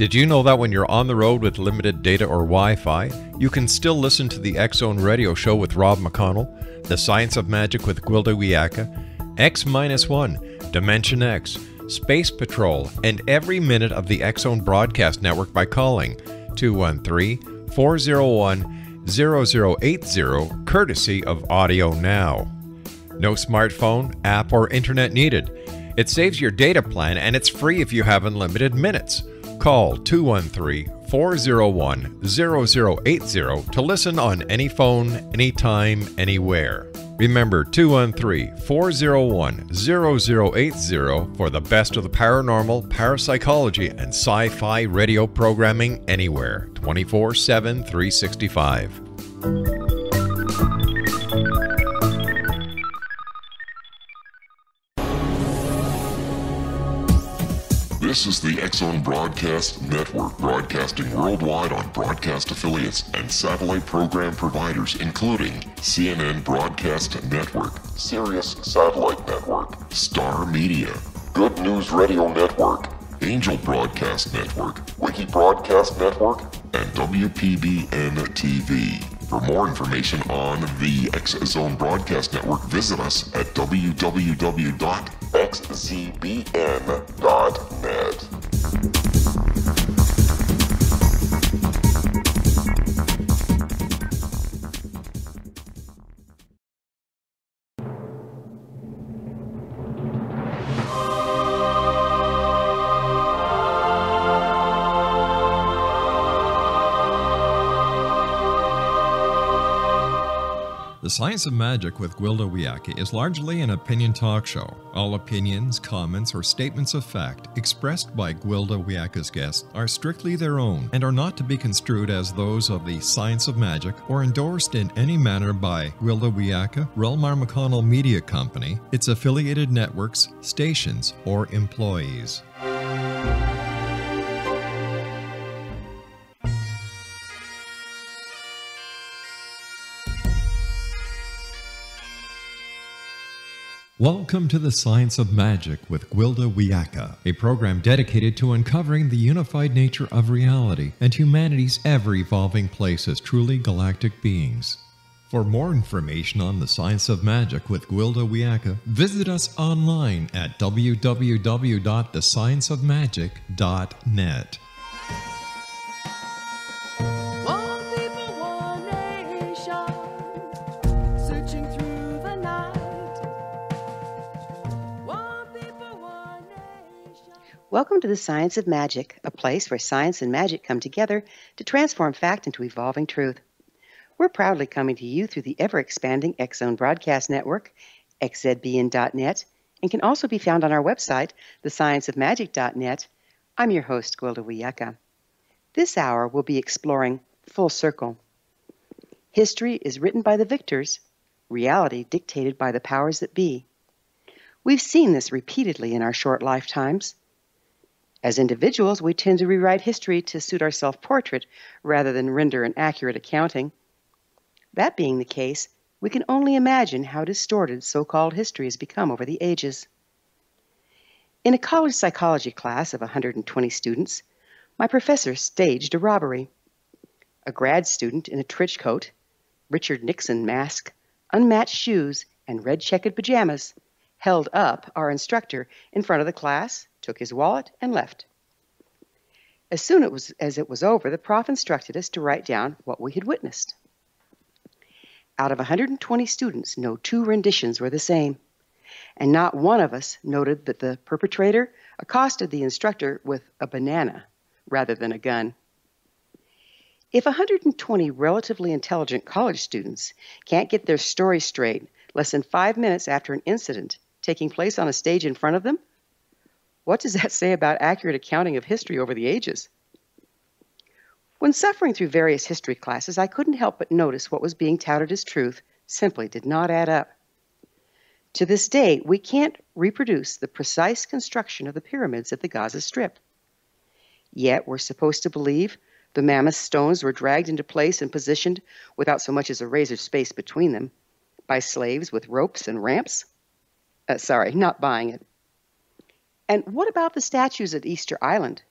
Did you know that when you're on the road with limited data or Wi Fi, you can still listen to the X Zone Radio Show with Rob McConnell, The Science of Magic with Gwilda Wiyaka, X 1, Dimension X, Space Patrol, and every minute of the X Zone Broadcast Network by calling 213 401 0080, courtesy of Audio Now. No smartphone, app, or internet needed. It saves your data plan and it's free if you have unlimited minutes. Call 213 401 0080 to listen on any phone, anytime, anywhere. Remember 213 401 0080 for the best of the paranormal, parapsychology, and sci fi radio programming anywhere 24 7 365. This is the X Zone Broadcast Network, broadcasting worldwide on broadcast affiliates and satellite program providers, including CNN Broadcast Network, Sirius Satellite Network, Star Media, Good News Radio Network, Angel Broadcast Network, Wiki Broadcast Network, and WPBN TV. For more information on the X Zone Broadcast Network, visit us at www.xzbn.net. The Science of Magic with Gwilda Wiyaka is largely an opinion talk show. All opinions, comments, or statements of fact expressed by Gwilda Wiyaka's guests are strictly their own and are not to be construed as those of the Science of Magic or endorsed in any manner by Gwilda Wiyaka, Relmar McConnell Media Company, its affiliated networks, stations, or employees. Welcome to the Science of Magic with Gwilda Wiyaka, a program dedicated to uncovering the unified nature of reality and humanity's ever evolving place as truly galactic beings. For more information on the Science of Magic with Gwilda Wiyaka, visit us online at www.thescienceofmagic.net. Welcome to the Science of Magic, a place where science and magic come together to transform fact into evolving truth. We're proudly coming to you through the ever expanding Zone Broadcast Network, xzbn.net, and can also be found on our website, thescienceofmagic.net. I'm your host, Gwilda Wiyaka. This hour we'll be exploring Full Circle. History is written by the victors, reality dictated by the powers that be. We've seen this repeatedly in our short lifetimes. As individuals, we tend to rewrite history to suit our self portrait rather than render an accurate accounting. That being the case, we can only imagine how distorted so called history has become over the ages. In a college psychology class of 120 students, my professor staged a robbery. A grad student in a trench coat, Richard Nixon mask, unmatched shoes, and red checkered pajamas held up our instructor in front of the class, took his wallet, and left. As soon it was, as it was over, the prof instructed us to write down what we had witnessed. Out of 120 students, no two renditions were the same, and not one of us noted that the perpetrator accosted the instructor with a banana rather than a gun. If 120 relatively intelligent college students can't get their story straight less than five minutes after an incident taking place on a stage in front of them, what does that say about accurate accounting of history over the ages? When suffering through various history classes, I couldn't help but notice what was being touted as truth simply did not add up. To this day, we can't reproduce the precise construction of the pyramids at the Gaza Strip. Yet we're supposed to believe the mammoth stones were dragged into place and positioned without so much as a razor's space between them by slaves with ropes and ramps? Uh, sorry, not buying it. And what about the statues at Easter Island?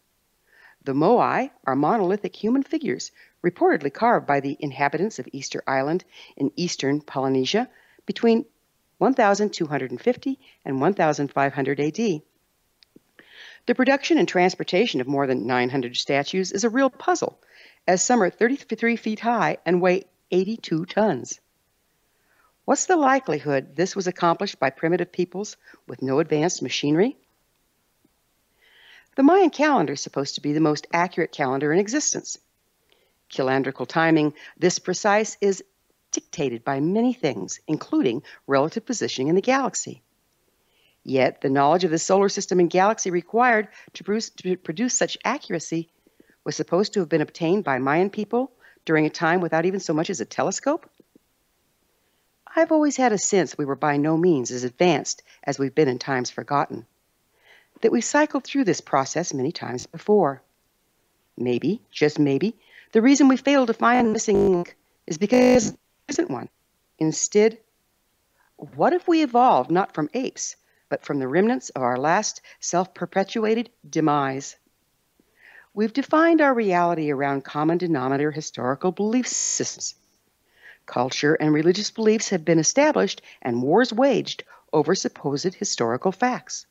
The Moai are monolithic human figures reportedly carved by the inhabitants of Easter Island in eastern Polynesia between 1250 and 1500 AD. The production and transportation of more than 900 statues is a real puzzle, as some are 33 feet high and weigh 82 tons. What's the likelihood this was accomplished by primitive peoples with no advanced machinery? The Mayan calendar is supposed to be the most accurate calendar in existence. Calendrical timing, this precise, is dictated by many things, including relative positioning in the galaxy. Yet, the knowledge of the solar system and galaxy required to produce, to produce such accuracy was supposed to have been obtained by Mayan people during a time without even so much as a telescope? I've always had a sense we were by no means as advanced as we've been in times forgotten, that we've cycled through this process many times before. Maybe, just maybe, the reason we fail to find the missing link is because there isn't one. Instead, what if we evolved not from apes, but from the remnants of our last self perpetuated demise? We've defined our reality around common denominator historical belief systems. Culture and religious beliefs have been established and wars waged over supposed historical facts.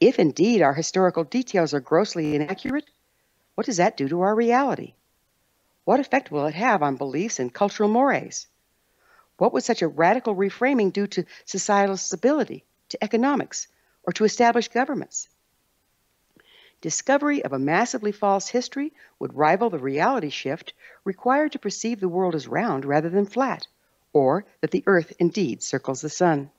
If indeed our historical details are grossly inaccurate, what does that do to our reality? What effect will it have on beliefs and cultural mores? What would such a radical reframing do to societal stability, to economics, or to established governments? Discovery of a massively false history would rival the reality shift required to perceive the world as round rather than flat, or that the earth indeed circles the sun.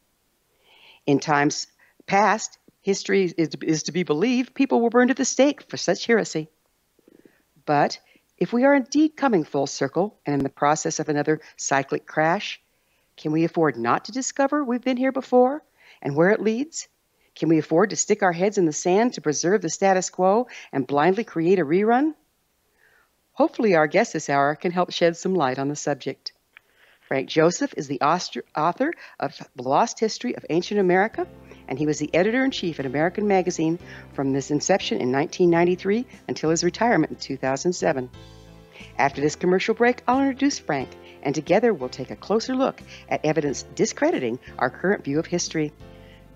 In times past, history is, is to be believed, people were burned at the stake for such heresy. But if we are indeed coming full circle and in the process of another cyclic crash, can we afford not to discover we've been here before and where it leads? Can we afford to stick our heads in the sand to preserve the status quo and blindly create a rerun? Hopefully, our guest this hour can help shed some light on the subject. Frank Joseph is the author of The Lost History of Ancient America, and he was the editor in chief at American Magazine from its inception in 1993 until his retirement in 2007. After this commercial break, I'll introduce Frank, and together we'll take a closer look at evidence discrediting our current view of history.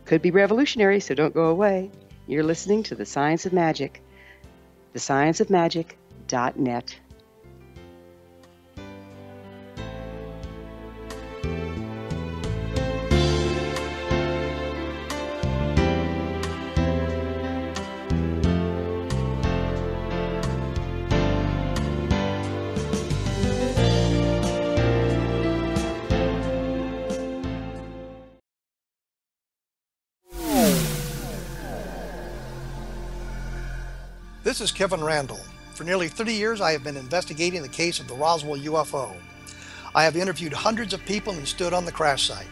Could be revolutionary, so don't go away. You're listening to The Science of Magic, thescienceofmagic.net. This is Kevin Randle. For nearly 30 years, I have been investigating the case of the Roswell UFO. I have interviewed hundreds of people and stood on the crash site.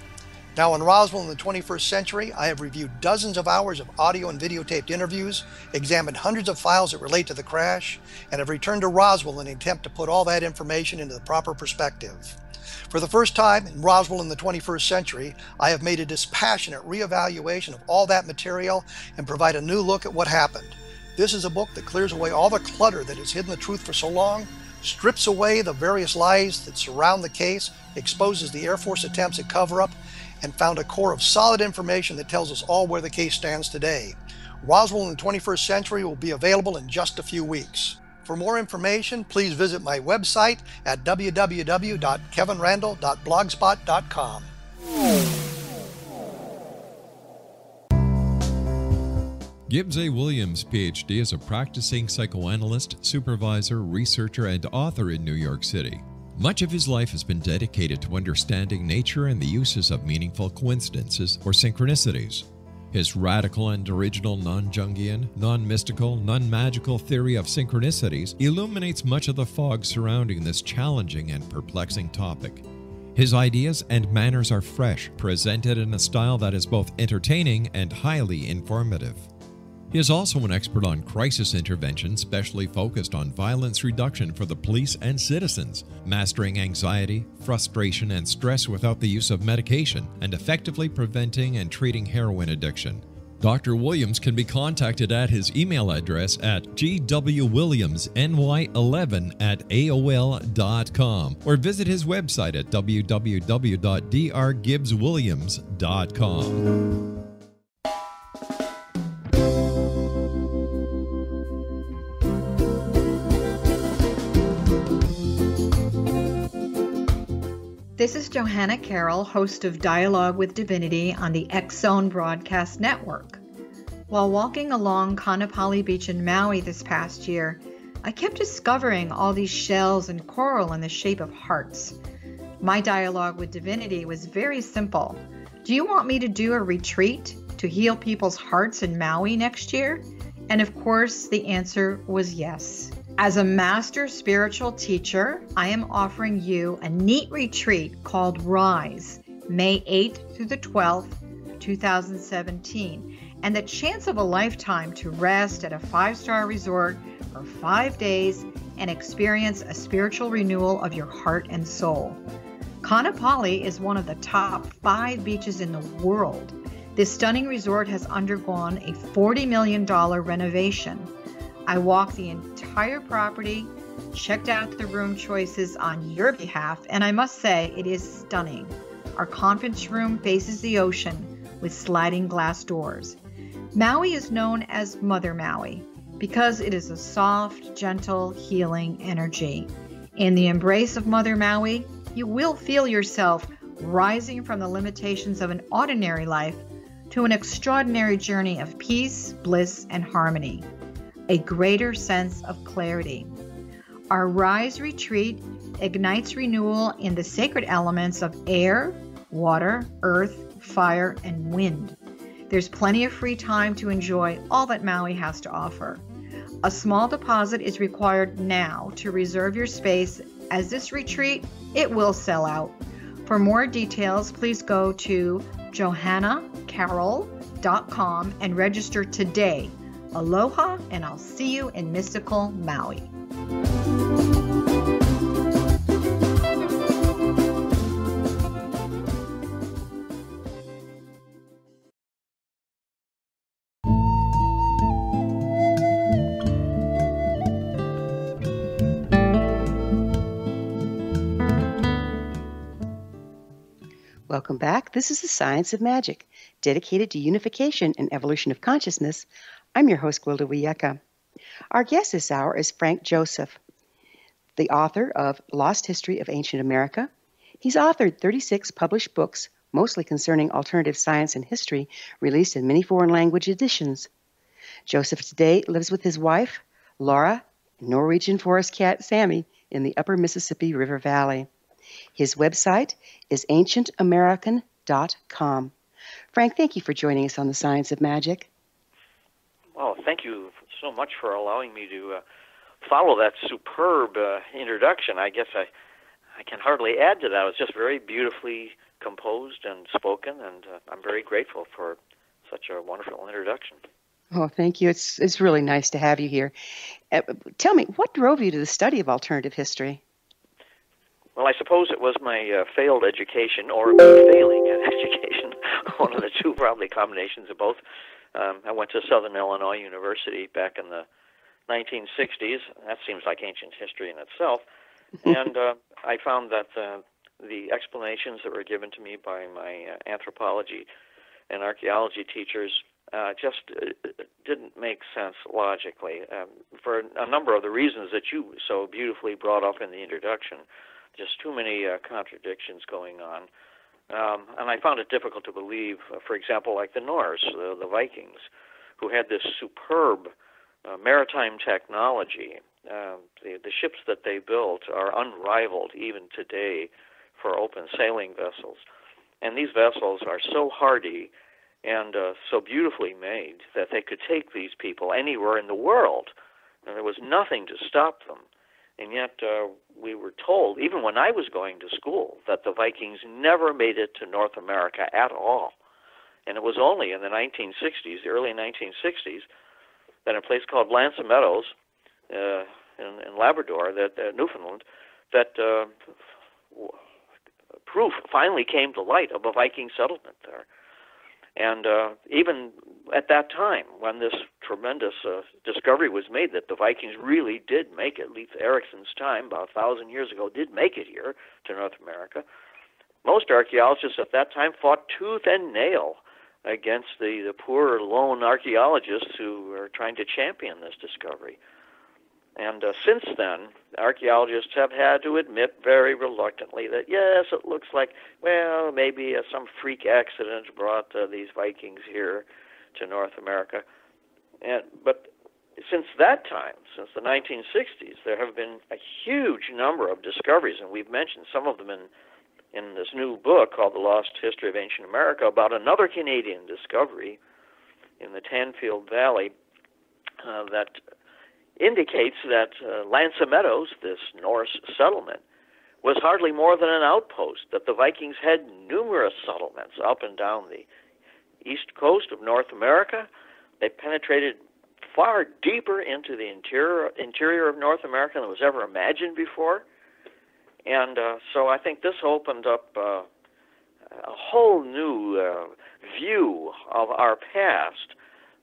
Now, in Roswell in the 21st century, I have reviewed dozens of hours of audio and videotaped interviews, examined hundreds of files that relate to the crash, and have returned to Roswell in an attempt to put all that information into the proper perspective. For the first time in Roswell in the 21st century, I have made a dispassionate reevaluation of all that material and provide a new look at what happened. This is a book that clears away all the clutter that has hidden the truth for so long, strips away the various lies that surround the case, exposes the Air Force attempts at cover up, and found a core of solid information that tells us all where the case stands today. Roswell in the 21st century will be available in just a few weeks. For more information, please visit my website at www.kevinrandle.blogspot.com. Gibbs A. Williams, PhD, is a practicing psychoanalyst, supervisor, researcher, and author in New York City. Much of his life has been dedicated to understanding nature and the uses of meaningful coincidences or synchronicities. His radical and original non Jungian, non mystical, non magical theory of synchronicities illuminates much of the fog surrounding this challenging and perplexing topic. His ideas and manners are fresh, presented in a style that is both entertaining and highly informative. He is also an expert on crisis intervention, specially focused on violence reduction for the police and citizens, mastering anxiety, frustration, and stress without the use of medication, and effectively preventing and treating heroin addiction. Dr. Williams can be contacted at his email address at gwwilliamsny11 at aol.com or visit his website at www.drgibbswilliams.com. This is Johanna Carroll, host of Dialogue with Divinity on the Zone Broadcast Network. While walking along Kaanapali Beach in Maui this past year, I kept discovering all these shells and coral in the shape of hearts. My dialogue with Divinity was very simple. Do you want me to do a retreat to heal people's hearts in Maui next year? And of course, the answer was yes. As a master spiritual teacher, I am offering you a neat retreat called Rise, May 8th through the 12th, 2017, and the chance of a lifetime to rest at a five star resort for five days and experience a spiritual renewal of your heart and soul. Kaanapali is one of the top five beaches in the world. This stunning resort has undergone a $40 million renovation. I walked the entire property, checked out the room choices on your behalf, and I must say it is stunning. Our conference room faces the ocean with sliding glass doors. Maui is known as Mother Maui because it is a soft, gentle, healing energy. In the embrace of Mother Maui, you will feel yourself rising from the limitations of an ordinary life to an extraordinary journey of peace, bliss, and harmony a greater sense of clarity. Our Rise retreat ignites renewal in the sacred elements of air, water, earth, fire, and wind. There's plenty of free time to enjoy all that Maui has to offer. A small deposit is required now to reserve your space as this retreat it will sell out. For more details, please go to johannacarroll.com and register today Aloha, and I'll see you in mystical Maui. Welcome back. This is the Science of Magic, dedicated to unification and evolution of consciousness. I'm your host, Gwilda Wiyaka. Our guest this hour is Frank Joseph, the author of Lost History of Ancient America. He's authored 36 published books, mostly concerning alternative science and history, released in many foreign language editions. Joseph today lives with his wife, Laura, Norwegian forest cat Sammy in the upper Mississippi River Valley. His website is ancientamerican.com. Frank, thank you for joining us on the Science of Magic. Well, thank you so much for allowing me to uh, follow that superb uh, introduction. I guess I, I can hardly add to that. It was just very beautifully composed and spoken, and uh, I'm very grateful for such a wonderful introduction. Oh, thank you. It's it's really nice to have you here. Uh, tell me, what drove you to the study of alternative history? Well, I suppose it was my uh, failed education or me failing at education. One of the two, probably combinations of both. Um, I went to Southern Illinois University back in the 1960s. That seems like ancient history in itself. and uh, I found that uh, the explanations that were given to me by my uh, anthropology and archaeology teachers uh, just uh, didn't make sense logically um, for a number of the reasons that you so beautifully brought up in the introduction. Just too many uh, contradictions going on. Um, and I found it difficult to believe, uh, for example, like the Norse, the, the Vikings, who had this superb uh, maritime technology. Uh, the, the ships that they built are unrivaled even today for open sailing vessels. And these vessels are so hardy and uh, so beautifully made that they could take these people anywhere in the world, and there was nothing to stop them. And yet, uh, we were told, even when I was going to school, that the Vikings never made it to North America at all. And it was only in the 1960s, the early 1960s, that a place called L'Anse Meadows uh, in, in Labrador, that uh, Newfoundland, that uh, proof finally came to light of a Viking settlement there. And uh, even at that time, when this tremendous uh, discovery was made that the Vikings really did make it, Leif Erikson's time, about a thousand years ago, did make it here to North America, most archaeologists at that time fought tooth and nail against the, the poor lone archaeologists who were trying to champion this discovery. And uh, since then, archaeologists have had to admit very reluctantly that yes, it looks like well maybe uh, some freak accident brought uh, these Vikings here to North America. And but since that time, since the 1960s, there have been a huge number of discoveries, and we've mentioned some of them in in this new book called The Lost History of Ancient America about another Canadian discovery in the Tanfield Valley uh, that indicates that uh, Meadows, this Norse settlement, was hardly more than an outpost, that the Vikings had numerous settlements up and down the east coast of North America. They penetrated far deeper into the interior, interior of North America than was ever imagined before. And uh, so I think this opened up uh, a whole new uh, view of our past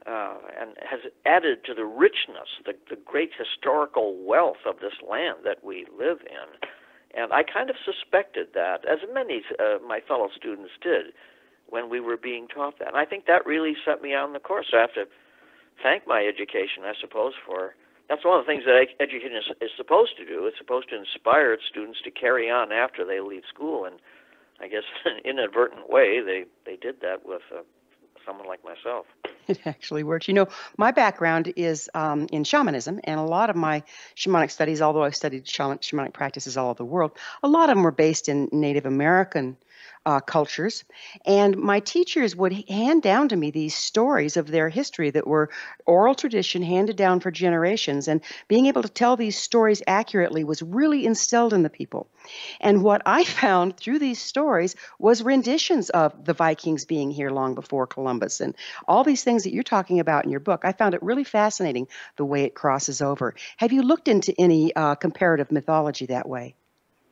uh, and has added to the richness, the, the great historical wealth of this land that we live in. And I kind of suspected that, as many uh, my fellow students did, when we were being taught that. And I think that really set me on the course. So I have to thank my education, I suppose, for that's one of the things that education is, is supposed to do. It's supposed to inspire its students to carry on after they leave school. And I guess in an inadvertent way, they, they did that with uh, someone like myself. It actually works. You know, my background is um, in shamanism, and a lot of my shamanic studies, although I've studied shaman, shamanic practices all over the world, a lot of them were based in Native American uh, cultures. And my teachers would hand down to me these stories of their history that were oral tradition handed down for generations. And being able to tell these stories accurately was really instilled in the people. And what I found through these stories was renditions of the Vikings being here long before Columbus and all these things that you're talking about in your book. I found it really fascinating the way it crosses over. Have you looked into any uh, comparative mythology that way?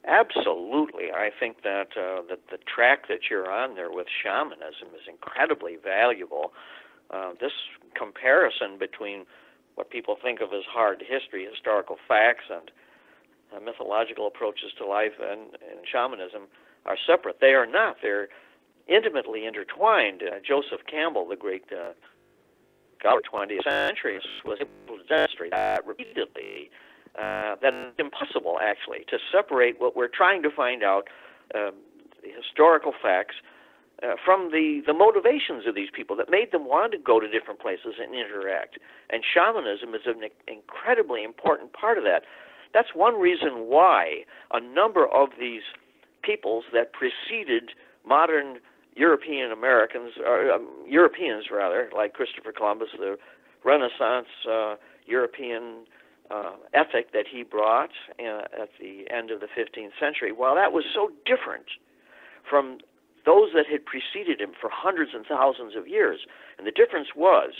Absolutely, I think that uh, that the track that you're on there with shamanism is incredibly valuable. Uh, this comparison between what people think of as hard history, historical facts, and uh, mythological approaches to life and, and shamanism are separate. They are not. They're intimately intertwined. Uh, Joseph Campbell, the great uh, scholar of the 20th century, was able to demonstrate that repeatedly uh, that it's impossible, actually, to separate what we're trying to find out, um, the historical facts, uh, from the, the motivations of these people that made them want to go to different places and interact. And shamanism is an incredibly important part of that. That's one reason why a number of these peoples that preceded modern European Americans, or um, Europeans rather, like Christopher Columbus, the Renaissance uh, European uh, ethic that he brought uh, at the end of the 15th century, while that was so different from those that had preceded him for hundreds and thousands of years, and the difference was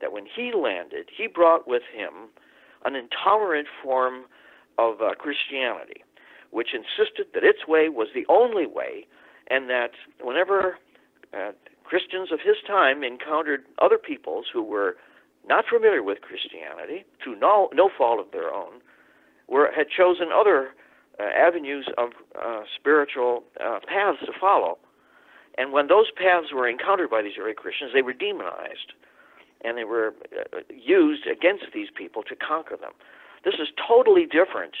that when he landed, he brought with him an intolerant form of uh, Christianity, which insisted that its way was the only way, and that whenever uh, Christians of his time encountered other peoples who were not familiar with Christianity, through no, no fault of their own, were, had chosen other uh, avenues of uh, spiritual uh, paths to follow. And when those paths were encountered by these early Christians, they were demonized and they were uh, used against these people to conquer them. This is totally different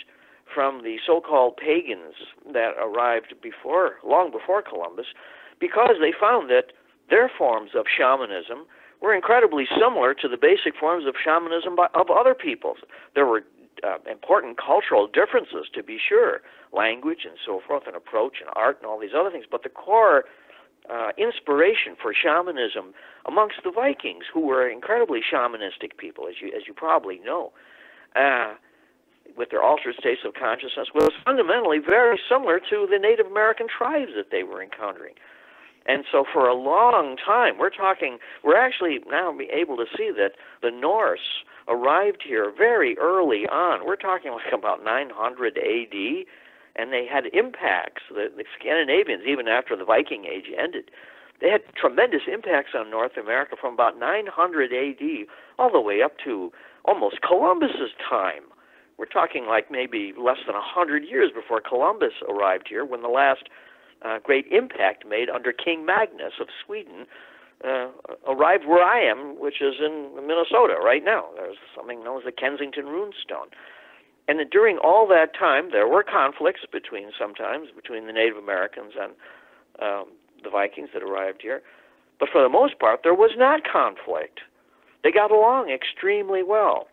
from the so-called pagans that arrived before, long before Columbus, because they found that their forms of shamanism were incredibly similar to the basic forms of shamanism by, of other peoples. There were uh, important cultural differences, to be sure, language and so forth, and approach and art and all these other things, but the core uh, inspiration for shamanism amongst the Vikings, who were incredibly shamanistic people, as you as you probably know, uh, with their altered states of consciousness, was fundamentally very similar to the Native American tribes that they were encountering. And so for a long time, we're talking, we're actually now able to see that the Norse arrived here very early on. We're talking like about 900 AD, and they had impacts. The, the Scandinavians, even after the Viking Age ended, they had tremendous impacts on North America from about 900 AD all the way up to almost Columbus's time. We're talking like maybe less than 100 years before Columbus arrived here when the last uh, great impact made under King Magnus of Sweden uh, arrived where I am, which is in Minnesota right now. There's something known as the Kensington Runestone. And during all that time, there were conflicts between sometimes between the Native Americans and um, the Vikings that arrived here. But for the most part, there was not conflict. They got along extremely well.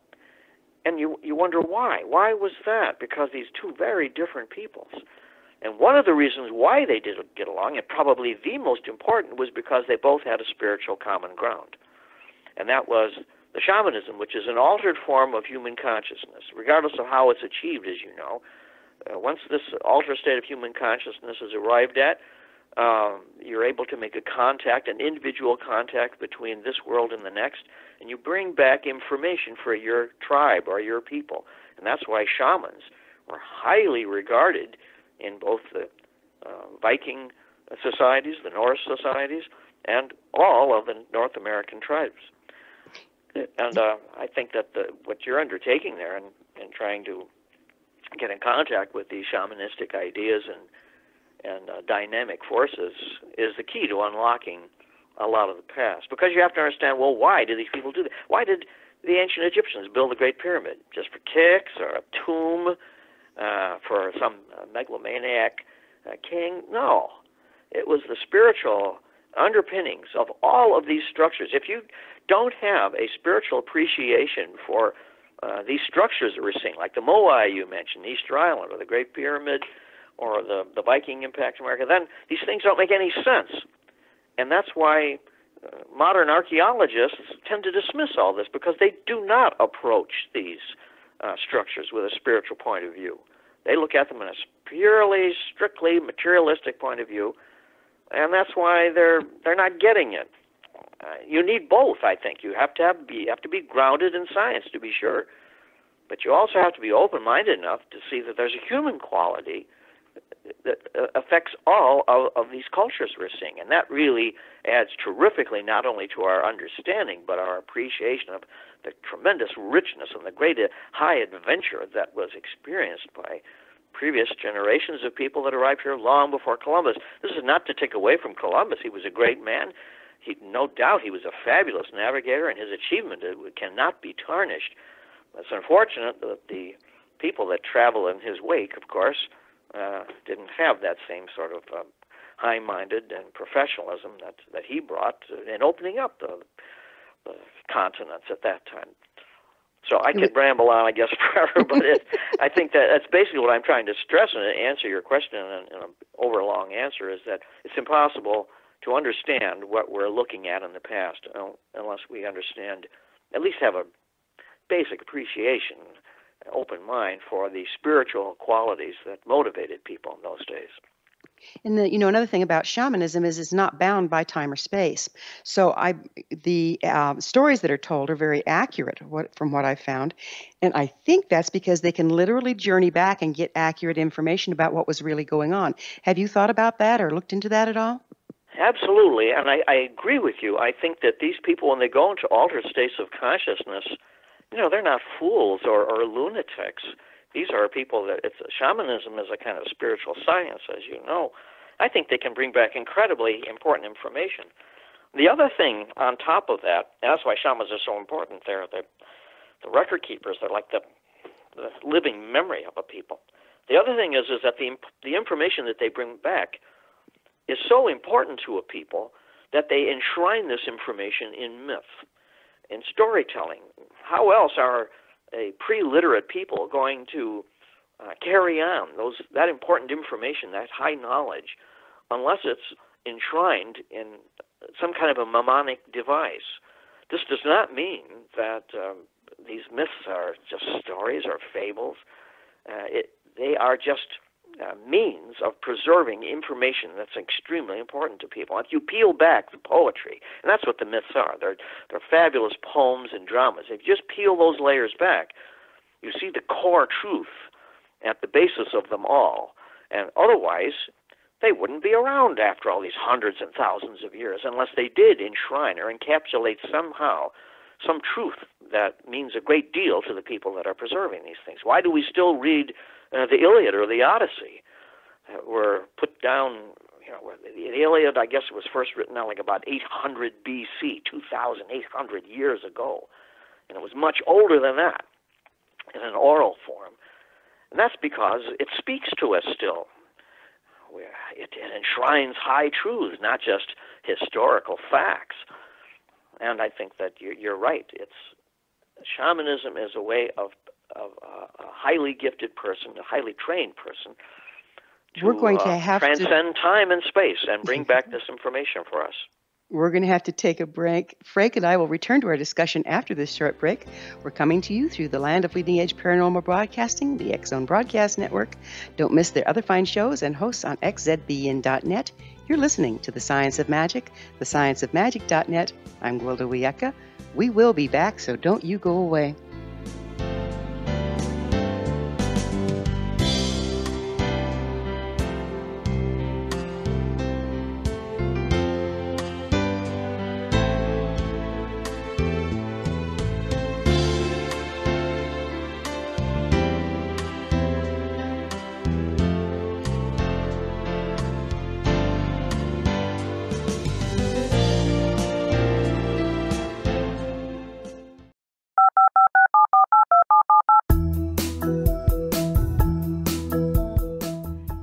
And you you wonder why? Why was that? Because these two very different peoples. And one of the reasons why they did get along, and probably the most important, was because they both had a spiritual common ground. And that was the shamanism, which is an altered form of human consciousness, regardless of how it's achieved, as you know. Uh, once this altered state of human consciousness is arrived at, um, you're able to make a contact, an individual contact between this world and the next, and you bring back information for your tribe or your people. And that's why shamans were highly regarded in both the uh, Viking societies, the Norse societies, and all of the North American tribes. And uh, I think that the, what you're undertaking there and, and trying to get in contact with these shamanistic ideas and and uh, dynamic forces is the key to unlocking a lot of the past. Because you have to understand, well, why did these people do that? Why did the ancient Egyptians build the Great Pyramid? Just for kicks or a tomb uh, for some megalomaniac uh, king? No. It was the spiritual underpinnings of all of these structures. If you don't have a spiritual appreciation for uh, these structures that we're seeing, like the Moai you mentioned, Easter Island, or the Great Pyramid, or the, the Viking impact in America, then these things don't make any sense. And that's why uh, modern archaeologists tend to dismiss all this because they do not approach these uh, structures with a spiritual point of view. They look at them in a purely, strictly materialistic point of view, and that's why they're they're not getting it. Uh, you need both, I think. You have to have be have to be grounded in science to be sure, but you also have to be open-minded enough to see that there's a human quality affects all of, of these cultures we're seeing, and that really adds terrifically not only to our understanding but our appreciation of the tremendous richness and the great uh, high adventure that was experienced by previous generations of people that arrived here long before Columbus. This is not to take away from Columbus; he was a great man. He, no doubt, he was a fabulous navigator, and his achievement uh, cannot be tarnished. It's unfortunate that the people that travel in his wake, of course, uh, didn't have that same sort of um, high-minded and professionalism that that he brought in opening up the, the continents at that time. So I could ramble on, I guess, forever, but it, I think that that's basically what I'm trying to stress and answer your question in, in an overlong answer is that it's impossible to understand what we're looking at in the past unless we understand, at least have a basic appreciation open mind for the spiritual qualities that motivated people in those days. And the, you know another thing about shamanism is it's not bound by time or space. So I the uh, stories that are told are very accurate what, from what I found, and I think that's because they can literally journey back and get accurate information about what was really going on. Have you thought about that or looked into that at all? Absolutely, and I, I agree with you. I think that these people, when they go into altered states of consciousness, you know, they're not fools or, or lunatics. These are people that it's shamanism is a kind of spiritual science, as you know. I think they can bring back incredibly important information. The other thing on top of that, and that's why shamans are so important. They're the the record keepers. They're like the the living memory of a people. The other thing is is that the the information that they bring back is so important to a people that they enshrine this information in myth in storytelling. How else are a pre-literate people going to uh, carry on those that important information, that high knowledge, unless it's enshrined in some kind of a mnemonic device? This does not mean that um, these myths are just stories or fables. Uh, it, they are just uh, means of preserving information that's extremely important to people. If you peel back the poetry, and that's what the myths are, they're, they're fabulous poems and dramas. If you just peel those layers back, you see the core truth at the basis of them all. And otherwise, they wouldn't be around after all these hundreds and thousands of years unless they did enshrine or encapsulate somehow some truth that means a great deal to the people that are preserving these things. Why do we still read uh, the Iliad or the Odyssey? Uh, were put down, you know, the Iliad, I guess, it was first written down like about 800 BC, 2,800 years ago. And it was much older than that in an oral form. And that's because it speaks to us still. It, it enshrines high truths, not just historical facts. And I think that you're right. It's shamanism is a way of, of uh, a highly gifted person, a highly trained person, to, We're going to uh, have to- transcend time and space and bring back this information for us. We're going to have to take a break. Frank and I will return to our discussion after this short break. We're coming to you through the land of leading edge paranormal broadcasting, the X Zone Broadcast Network. Don't miss their other fine shows and hosts on xzbn.net. You're listening to The Science of Magic, thescienceofmagic.net. I'm Gwilda Wiyaka. We will be back, so don't you go away.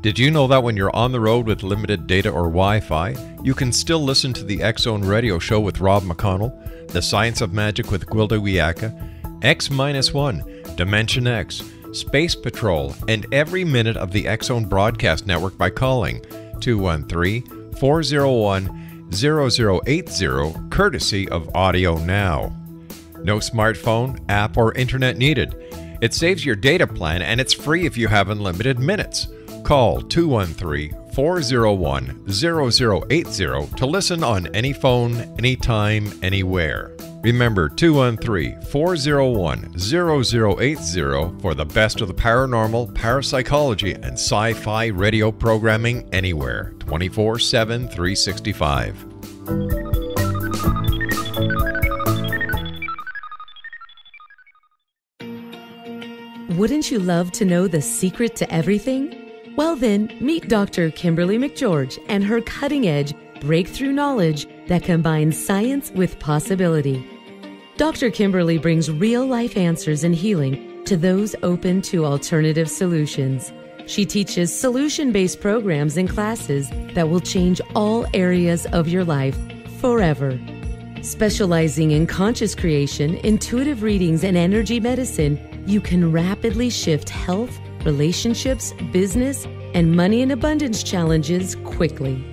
Did you know that when you're on the road with limited data or Wi Fi, you can still listen to the Zone radio show with Rob McConnell, The Science of Magic with Gwilda Wiyaka, X 1, Dimension X, Space Patrol, and every minute of the Zone broadcast network by calling 213 401 0080, courtesy of Audio Now. No smartphone, app, or internet needed. It saves your data plan and it's free if you have unlimited minutes. Call 213 401 0080 to listen on any phone, anytime, anywhere. Remember 213 401 0080 for the best of the paranormal, parapsychology, and sci fi radio programming anywhere 24 7 365. Wouldn't you love to know the secret to everything? Well, then, meet Dr. Kimberly McGeorge and her cutting edge breakthrough knowledge that combines science with possibility. Dr. Kimberly brings real life answers and healing to those open to alternative solutions. She teaches solution based programs and classes that will change all areas of your life forever. Specializing in conscious creation, intuitive readings, and energy medicine, you can rapidly shift health, relationships, business, and money and abundance challenges quickly.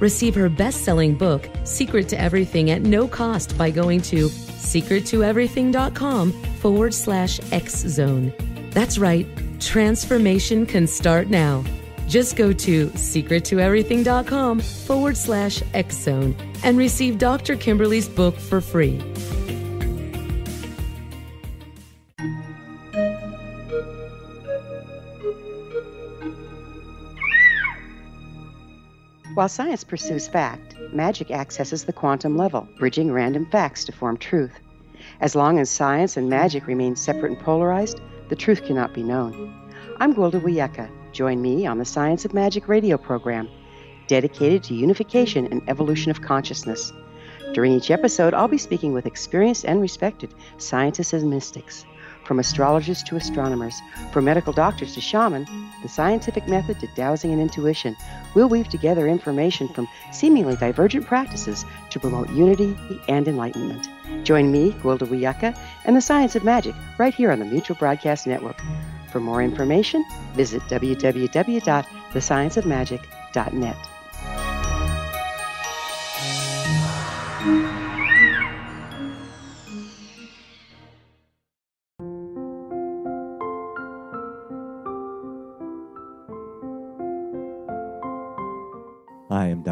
Receive her best selling book, Secret to Everything, at no cost by going to secrettoeverything.com forward slash X Zone. That's right, transformation can start now. Just go to secrettoeverything.com forward slash X Zone and receive Dr. Kimberly's book for free. While science pursues fact, magic accesses the quantum level, bridging random facts to form truth. As long as science and magic remain separate and polarized, the truth cannot be known. I'm Gwilda Wiyaka. Join me on the Science of Magic radio program, dedicated to unification and evolution of consciousness. During each episode, I'll be speaking with experienced and respected scientists and mystics. From astrologers to astronomers, from medical doctors to shaman, the scientific method to dowsing and intuition, we'll weave together information from seemingly divergent practices to promote unity and enlightenment. Join me, Gwilda Wiyaka, and the Science of Magic right here on the Mutual Broadcast Network. For more information, visit www.thescienceofmagic.net.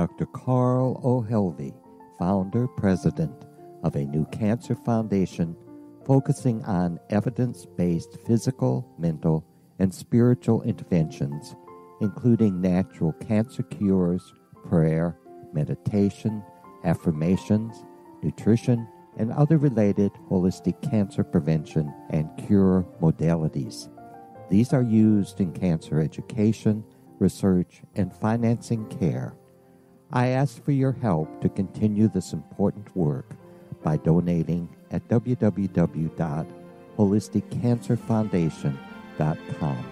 Dr. Carl O. Helvie, founder president of a new cancer foundation focusing on evidence based physical, mental, and spiritual interventions including natural cancer cures, prayer, meditation, affirmations, nutrition, and other related holistic cancer prevention and cure modalities. These are used in cancer education, research, and financing care. I ask for your help to continue this important work by donating at www.holisticcancerfoundation.com.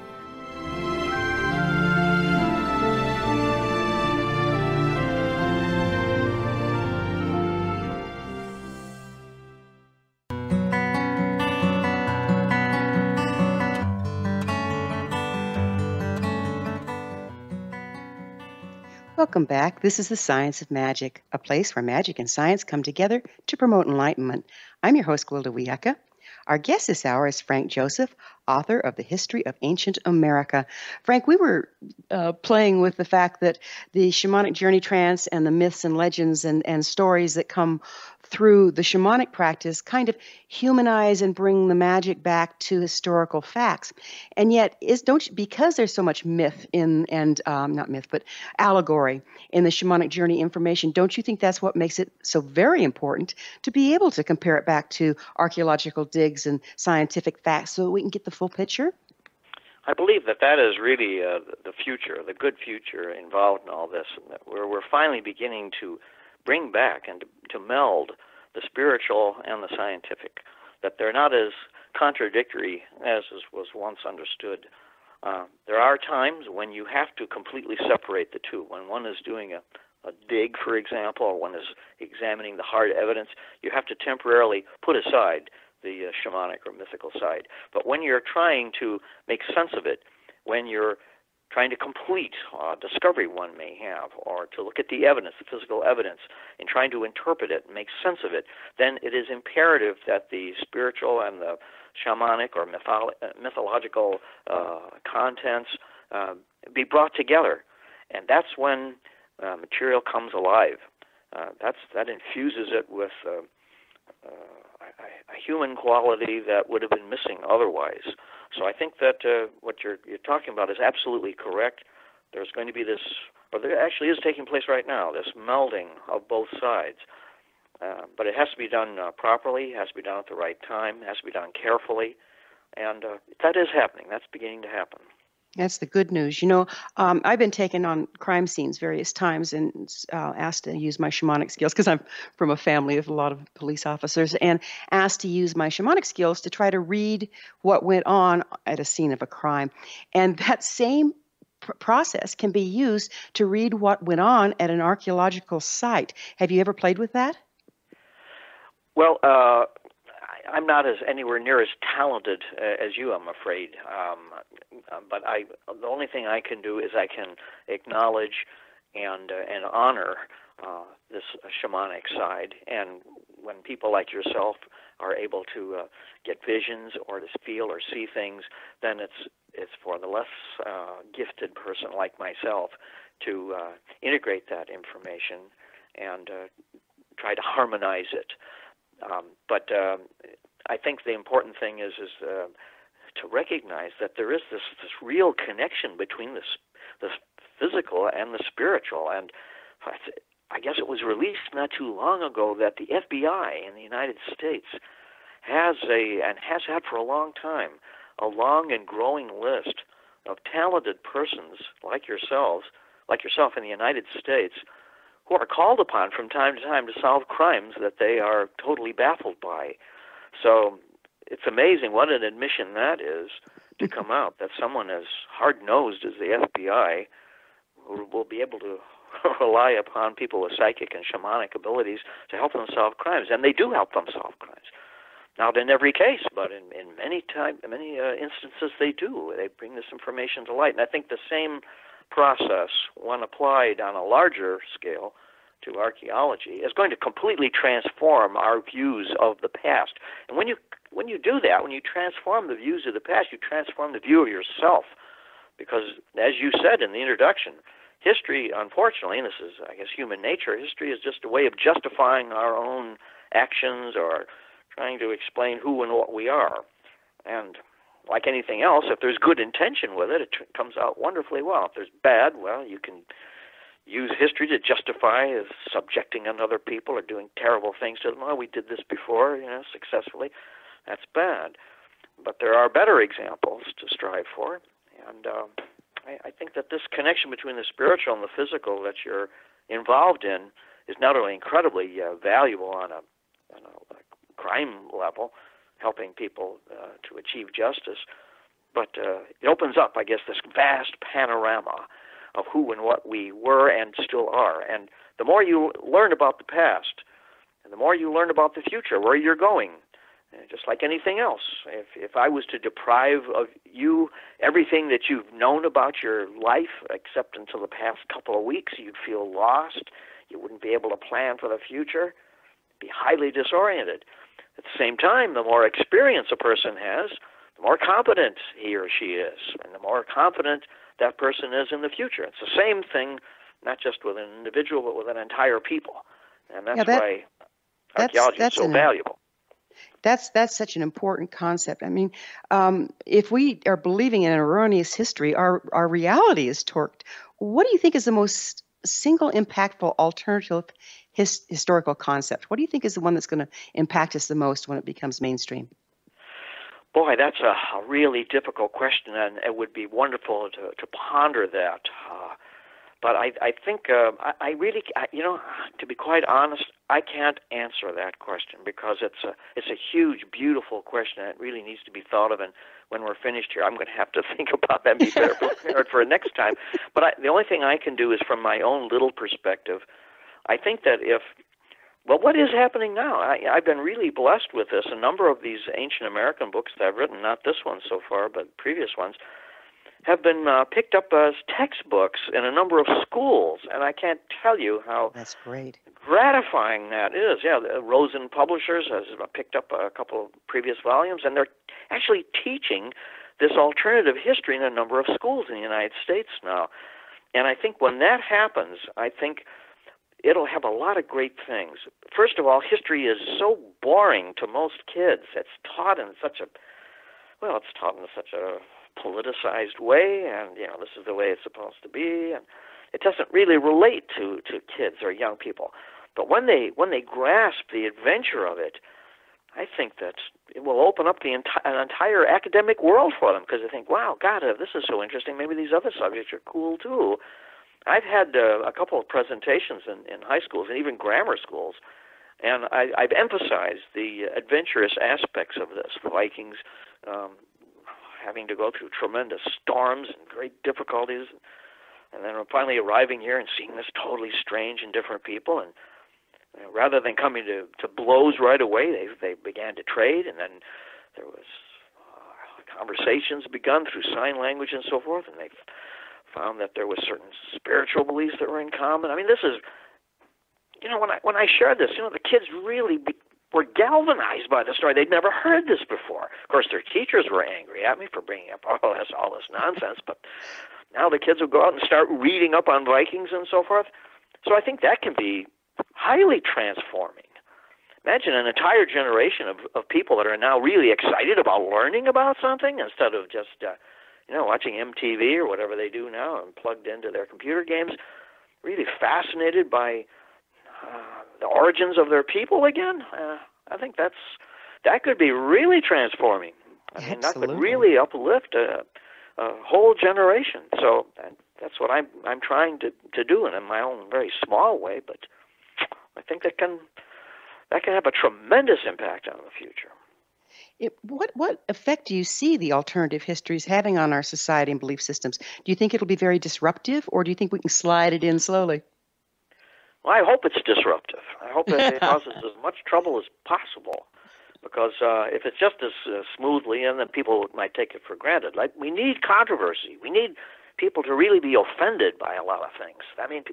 Welcome back. This is the Science of Magic, a place where magic and science come together to promote enlightenment. I'm your host, Gwilda Wiyaka. Our guest this hour is Frank Joseph, author of The History of Ancient America. Frank, we were uh, playing with the fact that the shamanic journey trance and the myths and legends and, and stories that come through the shamanic practice kind of humanize and bring the magic back to historical facts. And yet, is don't you, because there's so much myth in and um, not myth, but allegory in the shamanic journey information, don't you think that's what makes it so very important to be able to compare it back to archaeological digs and scientific facts so we can get the full picture? I believe that that is really uh, the future, the good future involved in all this, and that we're, we're finally beginning to bring back and to, to meld the spiritual and the scientific, that they're not as contradictory as is, was once understood. Uh, there are times when you have to completely separate the two. When one is doing a, a dig, for example, or one is examining the hard evidence, you have to temporarily put aside the uh, shamanic or mythical side. But when you're trying to make sense of it, when you're trying to complete a discovery one may have, or to look at the evidence, the physical evidence, and trying to interpret it and make sense of it, then it is imperative that the spiritual and the shamanic or mytholo- uh, mythological uh, contents uh, be brought together. And that's when uh, material comes alive. Uh, that's that infuses it with uh, human quality that would have been missing otherwise. So I think that uh, what you're you're talking about is absolutely correct. There's going to be this, or there actually is taking place right now, this melding of both sides. Uh, but it has to be done uh, properly. It has to be done at the right time. It has to be done carefully, and uh, that is happening. That's beginning to happen. That's the good news. You know, um, I've been taken on crime scenes various times and uh, asked to use my shamanic skills because I'm from a family of a lot of police officers and asked to use my shamanic skills to try to read what went on at a scene of a crime. And that same pr- process can be used to read what went on at an archaeological site. Have you ever played with that? Well, uh, I'm not as anywhere near as talented uh, as you, I'm afraid. Um, uh, but I, the only thing I can do is I can acknowledge and uh, and honor uh, this shamanic side. And when people like yourself are able to uh, get visions or to feel or see things, then it's it's for the less uh, gifted person like myself to uh, integrate that information and uh, try to harmonize it. Um, but um, I think the important thing is is uh, to recognize that there is this this real connection between this this physical and the spiritual. And I guess it was released not too long ago that the FBI in the United States has a and has had for a long time a long and growing list of talented persons like yourselves, like yourself in the United States, who are called upon from time to time to solve crimes that they are totally baffled by. So it's amazing what an admission that is to come out that someone as hard nosed as the FBI will be able to rely upon people with psychic and shamanic abilities to help them solve crimes, and they do help them solve crimes. Not in every case, but in, in many time, many uh, instances, they do. They bring this information to light, and I think the same process, when applied on a larger scale to archaeology, is going to completely transform our views of the past. And when you when you do that, when you transform the views of the past, you transform the view of yourself. Because, as you said in the introduction, history, unfortunately, and this is, I guess, human nature, history is just a way of justifying our own actions or trying to explain who and what we are. And like anything else, if there's good intention with it, it tr- comes out wonderfully well. If there's bad, well, you can use history to justify subjecting other people or doing terrible things to them. Oh, we did this before, you know, successfully. That's bad. But there are better examples to strive for, and um, I, I think that this connection between the spiritual and the physical that you're involved in is not only incredibly uh, valuable on a, on a crime level, helping people uh, to achieve justice, but uh, it opens up, I guess, this vast panorama of who and what we were and still are. And the more you learn about the past, and the more you learn about the future, where you're going, uh, just like anything else. If if I was to deprive of you everything that you've known about your life, except until the past couple of weeks, you'd feel lost. You wouldn't be able to plan for the future. Be highly disoriented. At the same time, the more experience a person has, the more competent he or she is, and the more confident that person is in the future. It's the same thing, not just with an individual, but with an entire people. And that's Yeah, that- why that's- archaeology that's is so an- valuable. That's that's such an important concept. I mean, um, if we are believing in an erroneous history, our our reality is torqued. What do you think is the most single impactful alternative his, historical concept? What do you think is the one that's going to impact us the most when it becomes mainstream? Boy, that's a, a really difficult question, and it would be wonderful to, to ponder that. Uh, but I, I think uh, I, I really, I, you know, to be quite honest, I can't answer that question because it's a it's a huge, beautiful question. that really needs to be thought of, and when we're finished here, I'm going to have to think about that and be better prepared for next time. But I, the only thing I can do is from my own little perspective. I think that if well, what is happening now? I, I've been really blessed with this. A number of these ancient American books that I've written, not this one so far, but previous ones, have been uh, picked up as textbooks in a number of schools, and I can't tell you how That's great. gratifying that is. Yeah, the Rosen Publishers has picked up a couple of previous volumes, and they're actually teaching this alternative history in a number of schools in the United States now. And I think when that happens, I think it'll have a lot of great things. First of all, history is so boring to most kids. It's taught in such a well, it's taught in such a politicized way, and you know this is the way it's supposed to be, and it doesn't really relate to to kids or young people. But when they when they grasp the adventure of it, I think that it will open up the enti- an entire academic world for them because they think, wow, God, if this is so interesting, maybe these other subjects are cool too. I've had uh, a couple of presentations in, in high schools and even grammar schools, and I, I've emphasized the adventurous aspects of this. The Vikings um, having to go through tremendous storms and great difficulties, and then finally arriving here and seeing this totally strange and different people. And uh, rather than coming to, to blows right away, they they began to trade, and then there was uh, conversations begun through sign language and so forth, and they found that there was certain spiritual beliefs that were in common. I mean, this is, you know, when I when I shared this, you know, the kids really be, were galvanized by the story. They'd never heard this before. Of course, their teachers were angry at me for bringing up all this all this nonsense, but now the kids will go out and start reading up on Vikings and so forth. So I think that can be highly transforming. Imagine an entire generation of, of people that are now really excited about learning about something instead of just, uh, you know, watching MTV or whatever they do now and plugged into their computer games. Really fascinated by uh, the origins of their people again. Uh, I think that's that could be really transforming. I mean, that could really uplift a, a whole generation. So that, that's what I'm I'm trying to to do, and in my own very small way. But I think that can that can have a tremendous impact on the future. It, what what effect do you see the alternative histories having on our society and belief systems? Do you think it'll be very disruptive, or do you think we can slide it in slowly? Well, I hope it's disruptive. I hope that it causes as much trouble as possible. Because uh, if it's just as uh, smoothly, and then people might take it for granted. Like we need controversy. We need people to really be offended by a lot of things. I mean,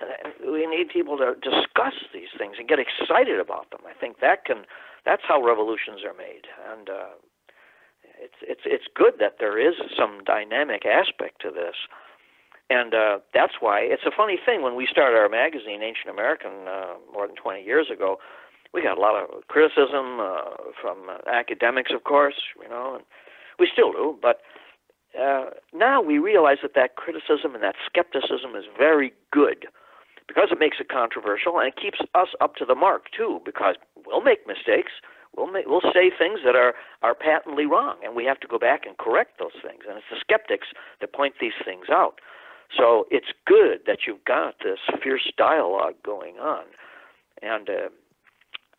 uh, we need people to discuss these things and get excited about them. I think that can. That's how revolutions are made, and uh, it's it's it's good that there is some dynamic aspect to this. And uh, that's why it's a funny thing when we started our magazine, Ancient American, uh, more than 20 years ago. We got a lot of criticism uh, from uh, academics, of course, you know, and We still do, but uh, now we realize that that criticism and that skepticism is very good because it makes it controversial and it keeps us up to the mark too. Because we'll make mistakes, we'll make, we'll say things that are are patently wrong, and we have to go back and correct those things. And it's the skeptics that point these things out. So it's good that you've got this fierce dialogue going on, and. Uh,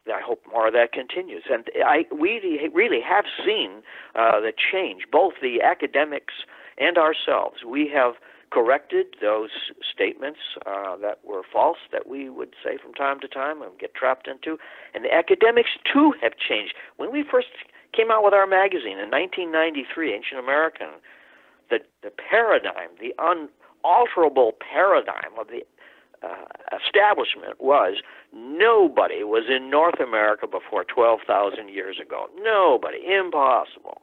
I hope more of that continues. And I, we really have seen uh, the change, both the academics and ourselves. We have corrected those statements uh, that were false that we would say from time to time and get trapped into. And the academics, too, have changed. When we first came out with our magazine in 1993, Ancient American, the, the paradigm, the unalterable paradigm of the uh, establishment was nobody was in North America before 12,000 years ago. Nobody. Impossible.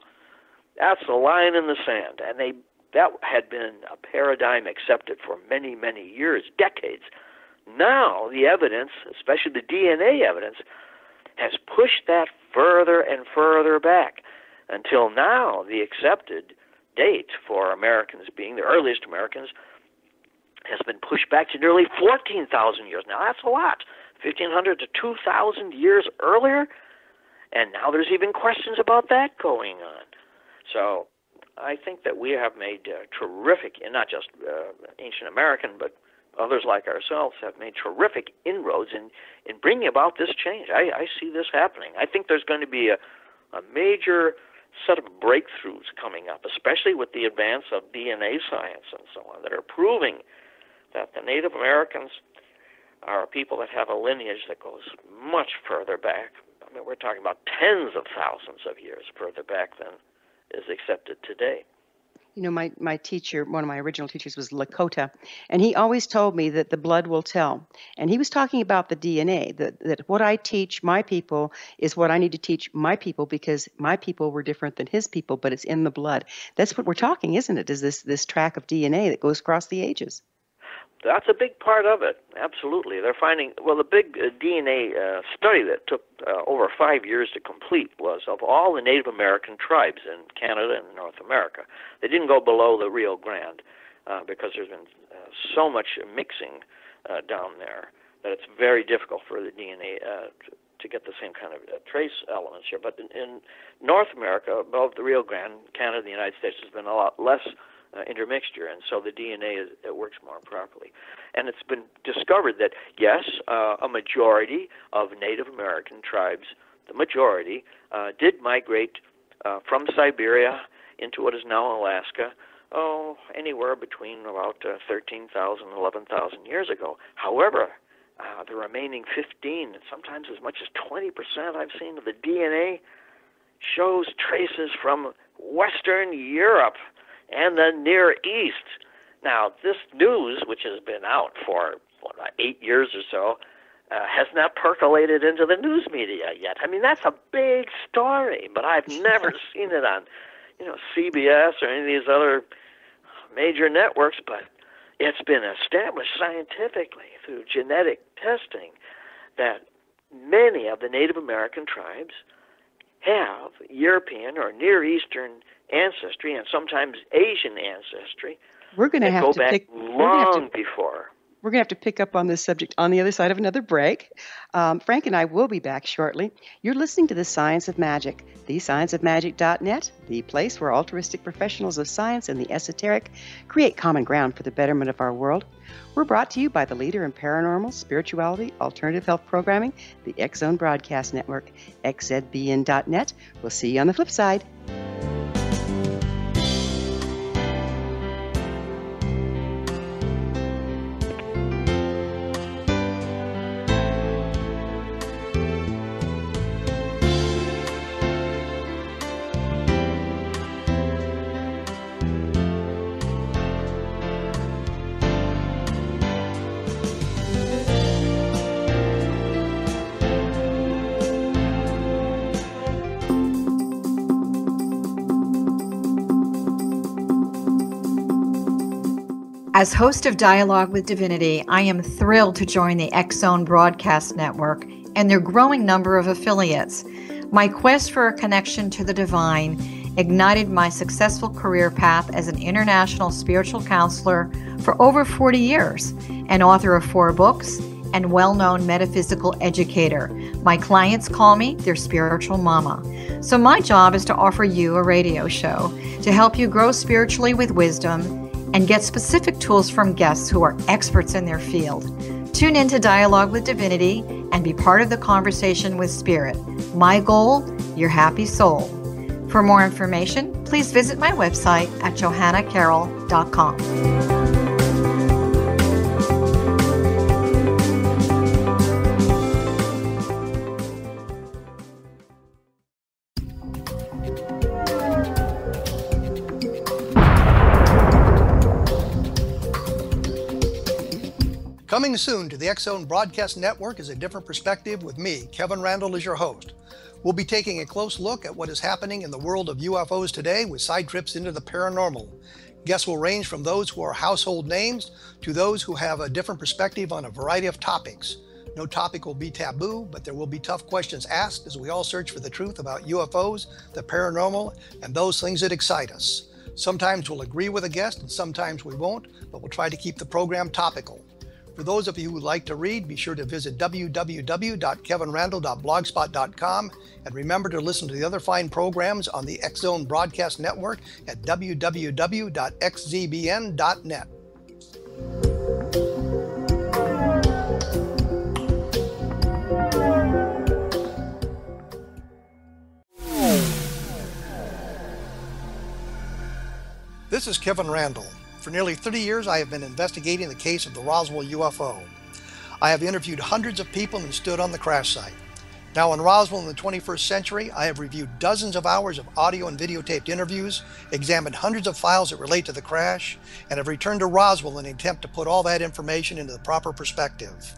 That's the line in the sand. And they that had been a paradigm accepted for many, many years, decades. Now, the evidence, especially the DNA evidence, has pushed that further and further back until now the accepted date for Americans being the earliest Americans has been pushed back to nearly 14,000 years. Now, that's a lot. 1,500 to 2,000 years earlier. And now there's even questions about that going on. So I think that we have made uh, terrific, and not just uh, ancient American, but others like ourselves have made terrific inroads in, in bringing about this change. I, I see this happening. I think there's going to be a, a major set of breakthroughs coming up, especially with the advance of DNA science and so on, that are proving that the Native Americans are people that have a lineage that goes much further back. I mean, we're talking about tens of thousands of years further back than is accepted today. You know, my, my teacher, one of my original teachers was Lakota, and he always told me that the blood will tell. And he was talking about the DNA, that, that what I teach my people is what I need to teach my people because my people were different than his people, but it's in the blood. That's what we're talking, isn't it? Is this, this track of DNA that goes across the ages? That's a big part of it. Absolutely, they're finding. Well, the big uh, DNA uh, study that took uh, over five years to complete was of all the Native American tribes in Canada and North America. They didn't go below the Rio Grande uh, because there's been uh, so much mixing uh, down there that it's very difficult for the DNA uh, to, to get the same kind of uh, trace elements here. But in, in North America, above the Rio Grande, Canada, the United States, has been a lot less uh, intermixture, and so the DNA is, it works more properly. And it's been discovered that yes, uh, a majority of Native American tribes, the majority, uh, did migrate uh, from Siberia into what is now Alaska. Oh, anywhere between about uh, 13,000 and 11,000 years ago. However, uh, the remaining 15, and sometimes as much as 20% I've seen of the DNA shows traces from Western Europe and the Near East. Now, this news, which has been out for what, eight years or so, uh, has not percolated into the news media yet. I mean, that's a big story, but I've never seen it on, you know, CBS or any of these other major networks. But it's been established scientifically through genetic testing that many of the Native American tribes have European or Near Eastern ancestry and sometimes Asian ancestry. We're going to have go to back pick long to, before. We're going to have to pick up on this subject on the other side of another break. Um, Frank and I will be back shortly. You're listening to The Science of Magic, thescienceofmagic.net, the place where altruistic professionals of science and the esoteric create common ground for the betterment of our world. We're brought to you by the leader in paranormal, spirituality, alternative health programming, the X Zone Broadcast Network, xzbn.net. We'll see you on the flip side. As host of Dialogue with Divinity, I am thrilled to join the Zone Broadcast Network and their growing number of affiliates. My quest for a connection to the divine ignited my successful career path as an international spiritual counselor for over 40 years, and author of four books, and well known metaphysical educator. My clients call me their spiritual mama. So, my job is to offer you a radio show to help you grow spiritually with wisdom and get specific tools from guests who are experts in their field. Tune in to Dialogue with Divinity and be part of the conversation with Spirit. My goal, your happy soul. For more information, please visit my website at johannacarroll.com. Coming soon to the Zone Broadcast Network is a different perspective with me, Kevin Randle, as your host. We'll be taking a close look at what is happening in the world of UFOs today with side trips into the paranormal. Guests will range from those who are household names to those who have a different perspective on a variety of topics. No topic will be taboo, but there will be tough questions asked as we all search for the truth about UFOs, the paranormal, and those things that excite us. Sometimes we'll agree with a guest and sometimes we won't, but we'll try to keep the program topical. For those of you who like to read, be sure to visit www.kevinrandle.blogspot.com and remember to listen to the other fine programs on the X Zone Broadcast Network at www.xzbn.net. This is Kevin Randle. For nearly 30 years, I have been investigating the case of the Roswell UFO. I have interviewed hundreds of people and stood on the crash site. Now, in Roswell in the 21st century, I have reviewed dozens of hours of audio and videotaped interviews, examined hundreds of files that relate to the crash, and have returned to Roswell in an attempt to put all that information into the proper perspective.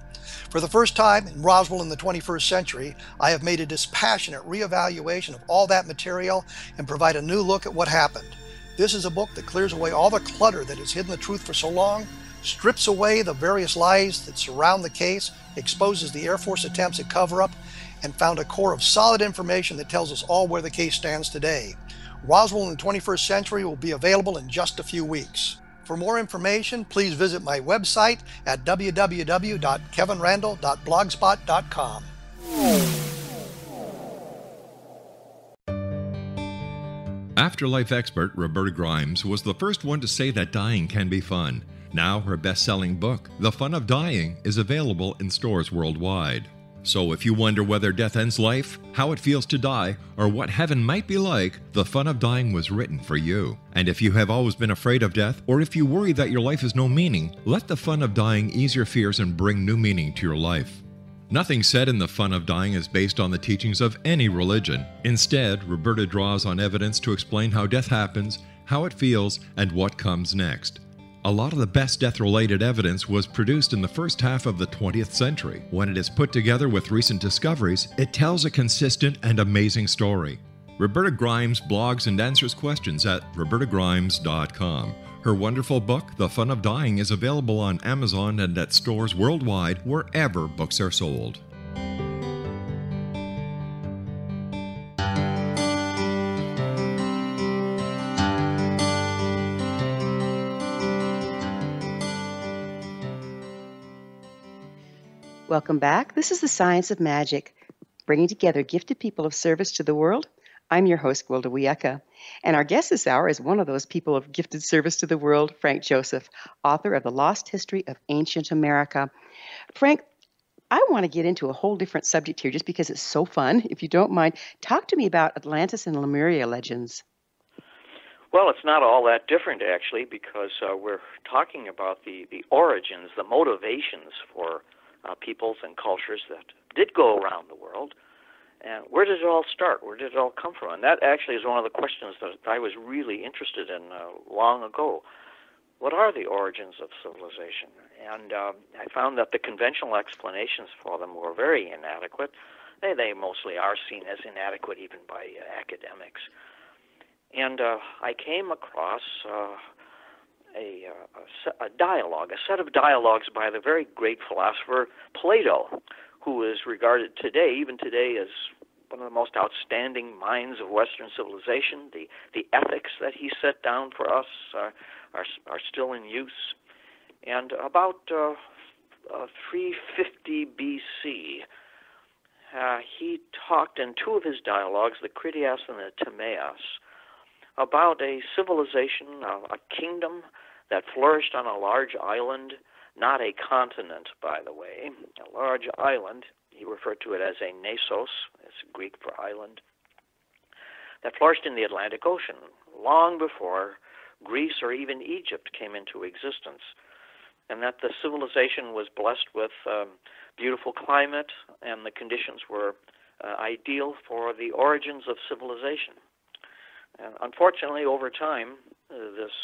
For the first time in Roswell in the 21st century, I have made a dispassionate reevaluation of all that material and provide a new look at what happened. This is a book that clears away all the clutter that has hidden the truth for so long, strips away the various lies that surround the case, exposes the Air Force attempts at cover up, and found a core of solid information that tells us all where the case stands today. Roswell in the 21st century will be available in just a few weeks. For more information, please visit my website at www.kevinrandle.blogspot.com. Afterlife expert Roberta Grimes was the first one to say that dying can be fun. Now, her best selling book, The Fun of Dying, is available in stores worldwide. So, if you wonder whether death ends life, how it feels to die, or what heaven might be like, The Fun of Dying was written for you. And if you have always been afraid of death, or if you worry that your life has no meaning, let The Fun of Dying ease your fears and bring new meaning to your life. Nothing said in The Fun of Dying is based on the teachings of any religion. Instead, Roberta draws on evidence to explain how death happens, how it feels, and what comes next. A lot of the best death related evidence was produced in the first half of the 20th century. When it is put together with recent discoveries, it tells a consistent and amazing story. Roberta Grimes blogs and answers questions at robertagrimes.com. Her wonderful book, The Fun of Dying, is available on Amazon and at stores worldwide wherever books are sold. Welcome back. This is the Science of Magic, bringing together gifted people of service to the world. I'm your host, Gwilda Wiyaka, and our guest this hour is one of those people of gifted service to the world, Frank Joseph, author of The Lost History of Ancient America. Frank, I want to get into a whole different subject here just because it's so fun. If you don't mind, talk to me about Atlantis and Lemuria legends. Well, it's not all that different actually, because uh, we're talking about the the origins, the motivations for uh, peoples and cultures that did go around the world. And where did it all start? Where did it all come from? And that actually is one of the questions that I was really interested in uh, long ago. What are the origins of civilization? And uh, I found that the conventional explanations for them were very inadequate. They, they mostly are seen as inadequate even by uh, academics. And uh, I came across uh, a, uh, a, a dialogue, a set of dialogues by the very great philosopher Plato, who is regarded today, even today, as one of the most outstanding minds of Western civilization. The the ethics that he set down for us are are, are still in use. And about uh, uh, 350 BC, uh, he talked in two of his dialogues, the Critias and the Timaeus, about a civilization, a, a kingdom that flourished on a large island, not a continent, by the way, a large island. He referred to it as a Nasos, it's Greek for island, that flourished in the Atlantic Ocean long before Greece or even Egypt came into existence, and that the civilization was blessed with um, beautiful climate and the conditions were uh, ideal for the origins of civilization. And unfortunately, over time, uh, this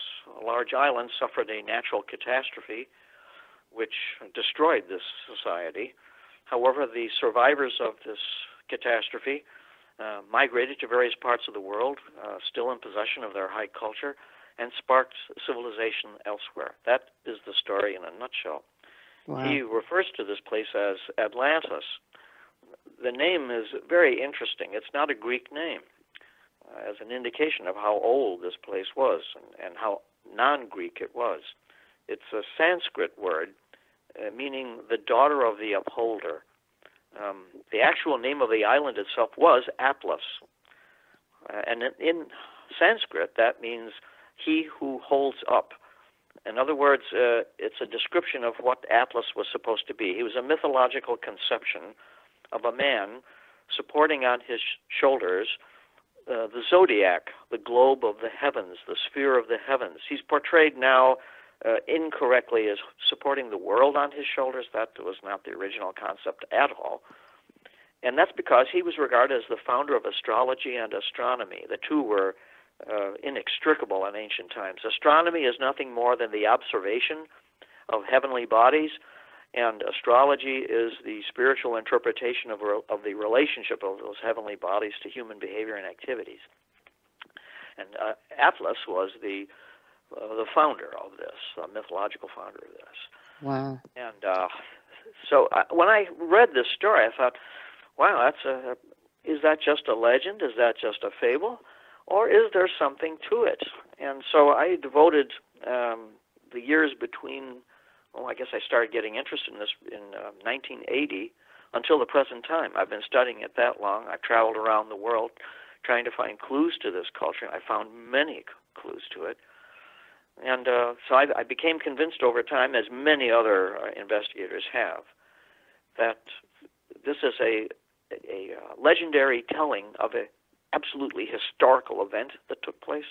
large island suffered a natural catastrophe which destroyed this society. However, the survivors of this catastrophe uh, migrated to various parts of the world, uh, still in possession of their high culture, and sparked civilization elsewhere. That is the story in a nutshell. Wow. He refers to this place as Atlantis. The name is very interesting. It's not a Greek name, uh, as an indication of how old this place was and, and how non Greek it was. It's a Sanskrit word uh, meaning the daughter of the upholder. Um, the actual name of the island itself was Atlas. Uh, and in, in Sanskrit, that means he who holds up. In other words, uh, it's a description of what Atlas was supposed to be. He was a mythological conception of a man supporting on his shoulders uh, the zodiac, the globe of the heavens, the sphere of the heavens. He's portrayed now uh, incorrectly as supporting the world on his shoulders. That was not the original concept at all. And that's because he was regarded as the founder of astrology and astronomy. The two were uh, inextricable in ancient times. Astronomy is nothing more than the observation of heavenly bodies, and astrology is the spiritual interpretation of, re- of the relationship of those heavenly bodies to human behavior and activities. And uh, Atlas was the uh, the founder of this, the mythological founder of this. Wow. And uh, so I, when I read this story, I thought, wow, that's a is that just a legend? Is that just a fable? Or is there something to it? And so I devoted um, the years between, well, I guess I started getting interested in this in uh, 1980 until the present time. I've been studying it that long. I've traveled around the world trying to find clues to this culture. I found many clues to it. And uh, so I, I became convinced over time, as many other uh, investigators have, that this is a, a uh, legendary telling of an absolutely historical event that took place,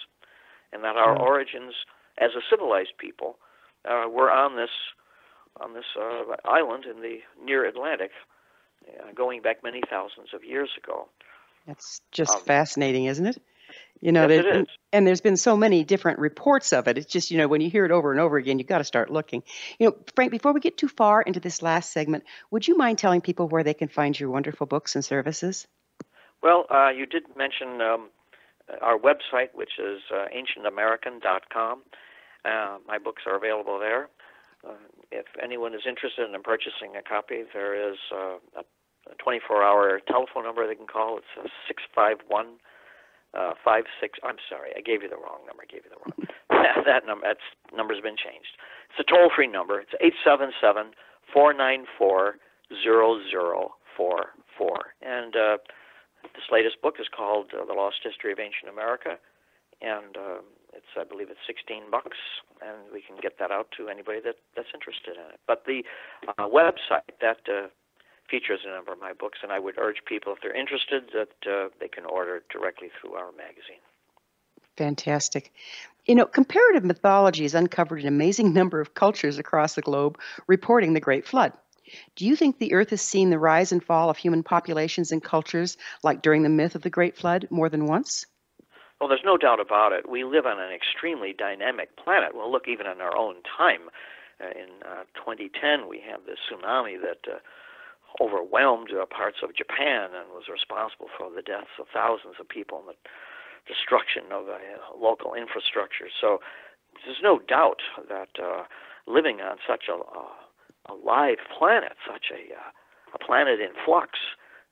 and that our Hmm. origins as a civilized people uh, were on this on this uh, island in the near Atlantic, uh, going back many thousands of years ago. That's just Um, fascinating, isn't it? You know, yes, there- and, and there's been so many different reports of it. It's just, you know, when you hear it over and over again, you've got to start looking. You know, Frank, before we get too far into this last segment, would you mind telling people where they can find your wonderful books and services? Well, uh, you did mention um, our website, which is uh, ancientamerican.com. Uh, my books are available there. Uh, if anyone is interested in purchasing a copy, there is uh, a 24-hour telephone number they can call. It's uh, 651 uh, 56. I'm sorry, I gave you the wrong number. I gave you the wrong. that number. That number's been changed. It's a toll-free number. It's eight seven seven four nine four zero zero four four. And uh, this latest book is called uh, The Lost History of Ancient America, and um, it's I believe it's 16 bucks, and we can get that out to anybody that that's interested in it. But the uh, website that uh, features a number of my books, and I would urge people if they're interested that uh, they can order directly through our magazine. Fantastic. You know, comparative mythology has uncovered an amazing number of cultures across the globe reporting the Great Flood. Do you think the Earth has seen the rise and fall of human populations and cultures like during the myth of the Great Flood more than once? Well, there's no doubt about it. We live on an extremely dynamic planet. Well, look, even in our own time, uh, in uh, 2010, we have this tsunami that uh, overwhelmed uh, parts of Japan and was responsible for the deaths of thousands of people and the destruction of uh, local infrastructure. So there's no doubt that uh, living on such a, a, a live planet, such a, uh, a planet in flux,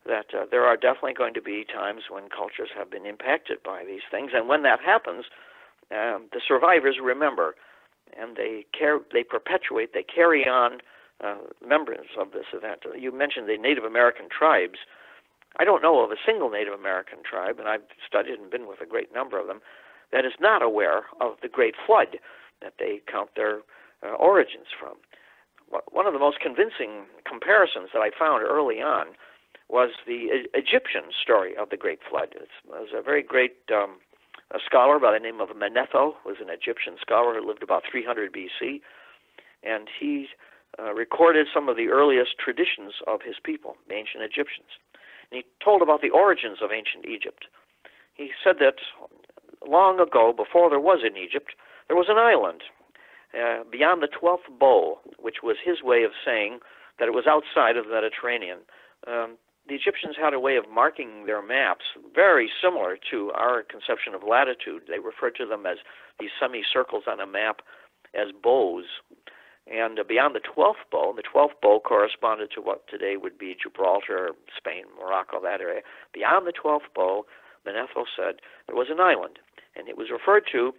that uh, there are definitely going to be times when cultures have been impacted by these things, and when that happens, um, the survivors remember, and they care, they perpetuate, they carry on uh, remembrance of this event. You mentioned the Native American tribes. I don't know of a single Native American tribe, and I've studied and been with a great number of them, that is not aware of the Great Flood that they count their uh, origins from. One of the most convincing comparisons that I found early on was the e- Egyptian story of the Great Flood. It was a very great um, a scholar by the name of Manetho, was an Egyptian scholar who lived about 300 BC, and he uh, recorded some of the earliest traditions of his people, the ancient Egyptians. And he told about the origins of ancient Egypt. He said that long ago, before there was in Egypt, there was an island uh, beyond the 12th bow, which was his way of saying that it was outside of the Mediterranean. Um, the Egyptians had a way of marking their maps very similar to our conception of latitude. They referred to them as these semicircles on a map as bows. And uh, beyond the 12th bow, the 12th bow corresponded to what today would be Gibraltar, Spain, Morocco, that area. Beyond the 12th bow, Manetho said there was an island, and it was referred to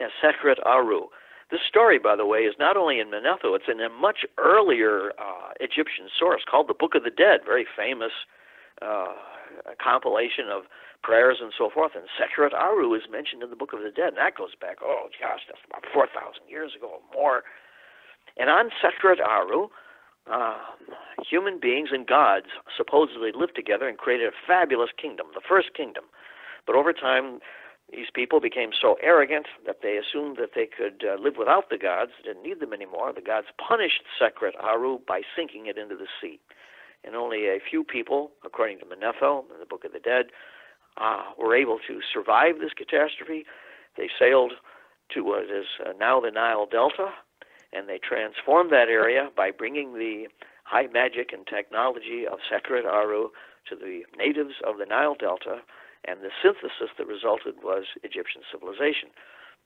as Sekhet Aaru. This story, by the way, is not only in Manetho, it's in a much earlier uh, Egyptian source called the Book of the Dead, very famous uh, compilation of prayers and so forth. And Sekhet Aaru is mentioned in the Book of the Dead, and that goes back, oh gosh, that's about 4,000 years ago or more. And on Sekhet Aaru, uh, human beings and gods supposedly lived together and created a fabulous kingdom, the first kingdom. But over time, these people became so arrogant that they assumed that they could uh, live without the gods, didn't need them anymore. The gods punished Sekhet Aaru by sinking it into the sea. And only a few people, according to Manetho in the Book of the Dead, uh, were able to survive this catastrophe. They sailed to what is uh, now the Nile Delta, and they transformed that area by bringing the high magic and technology of Sekhet Aaru to the natives of the Nile Delta and the synthesis that resulted was Egyptian civilization.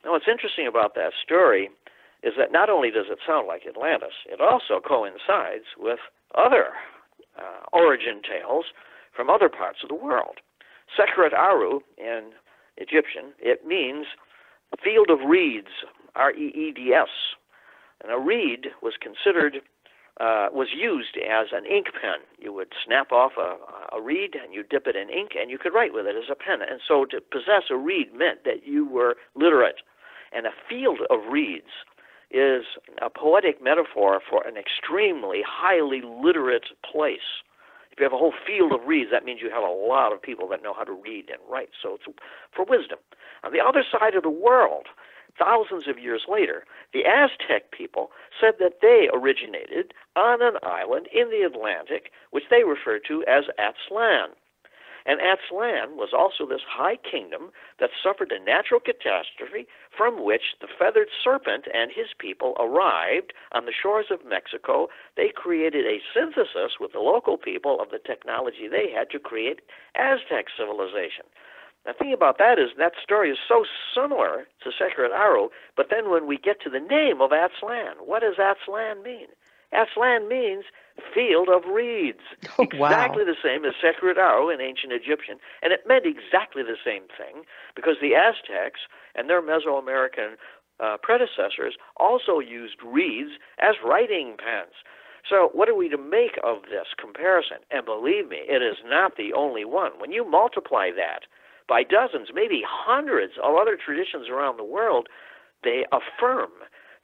Now, what's interesting about that story is that not only does it sound like Atlantis, it also coincides with other uh, origin tales from other parts of the world. Sekhet Aaru in Egyptian, it means field of reeds, R E E D S. And a reed was considered uh, was used as an ink pen. You would snap off a, a reed and you dip it in ink and you could write with it as a pen. And so to possess a reed meant that you were literate. And a field of reeds is a poetic metaphor for an extremely highly literate place. If you have a whole field of reeds, that means you have a lot of people that know how to read and write. So it's for wisdom. On the other side of the world, thousands of years later, the Aztec people said that they originated on an island in the Atlantic, which they referred to as Aztlan. And Aztlan was also this high kingdom that suffered a natural catastrophe from which the feathered serpent and his people arrived on the shores of Mexico. They created a synthesis with the local people of the technology they had to create Aztec civilization. The thing about that is that story is so similar to Sekhet Aaru, but then when we get to the name of Aztlan, what does Aztlan mean? Aztlan means field of reeds. Oh, wow. exactly the same as Sekhet Aaru in ancient Egyptian. And it meant exactly the same thing because the Aztecs and their Mesoamerican uh, predecessors also used reeds as writing pens. So, what are we to make of this comparison? And believe me, it is not the only one. When you multiply that by dozens, maybe hundreds of other traditions around the world, they affirm,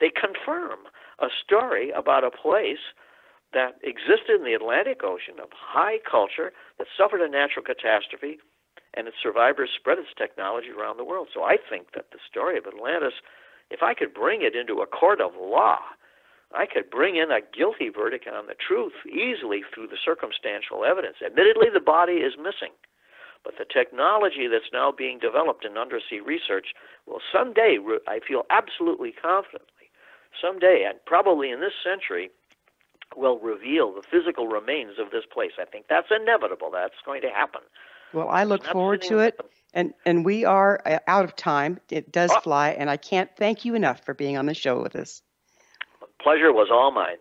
they confirm a story about a place that existed in the Atlantic Ocean of high culture that suffered a natural catastrophe and its survivors spread its technology around the world. So I think that the story of Atlantis, if I could bring it into a court of law, I could bring in a guilty verdict on the truth easily through the circumstantial evidence. Admittedly, the body is missing. But the technology that's now being developed in undersea research will someday, I feel absolutely confidently, someday, and probably in this century, will reveal the physical remains of this place. I think that's inevitable. That's going to happen. Well, I look forward to it. And and we are uh, out of time. It does Oh. fly, and I can't thank you enough for being on the show with us. Pleasure was all mine.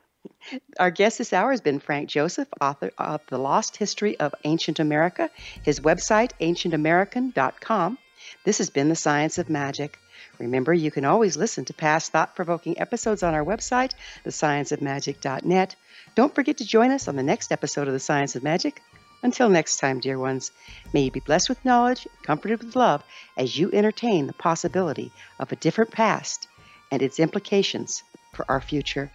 Our guest this hour has been Frank Joseph, author of The Lost History of Ancient America, his website, ancientamerican.com. This has been The Science of Magic. Remember, you can always listen to past thought provoking episodes on our website, thescienceofmagic.net. Don't forget to join us on the next episode of The Science of Magic. Until next time, dear ones, may you be blessed with knowledge, comforted with love as you entertain the possibility of a different past and its implications for our future.